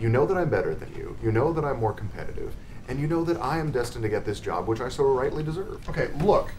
You know that I'm better than you. You know that I'm more competitive. And you know that I am destined to get this job, which I so rightly deserve. Okay, look.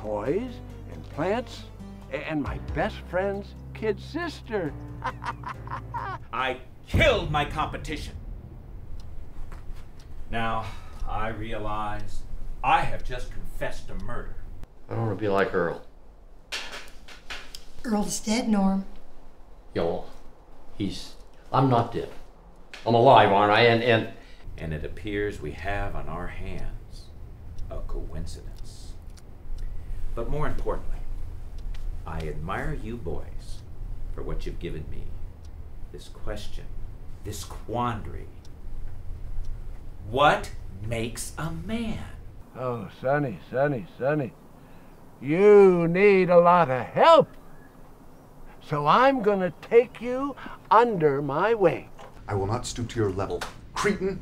Toys and plants and my best friend's kid sister. I killed my competition. Now, I realize I have just confessed to murder. I don't want to be like Earl. Earl's dead, Norm. Yo, he's. I'm not dead. I'm alive, aren't I? And and And it appears we have on our hands a coincidence. But more importantly, I admire you boys for what you've given me. This question, this quandary. What makes a man? Oh, Sonny, Sonny, Sonny. You need a lot of help. So I'm going to take you under my wing. I will not stoop to your level. Cretin!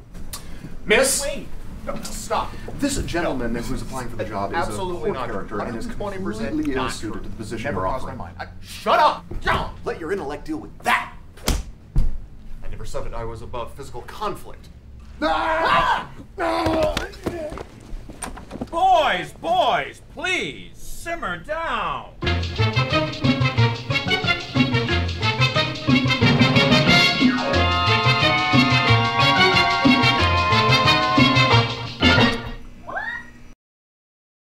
Miss? Wait. No, stop. This gentleman who's applying for the job is a poor not. character and is 120% completely not ill-suited to the position Never you're crossed my offering. mind. I, shut up! John! Let your intellect deal with that! I never said that I was above physical conflict. Boys, boys, please simmer down.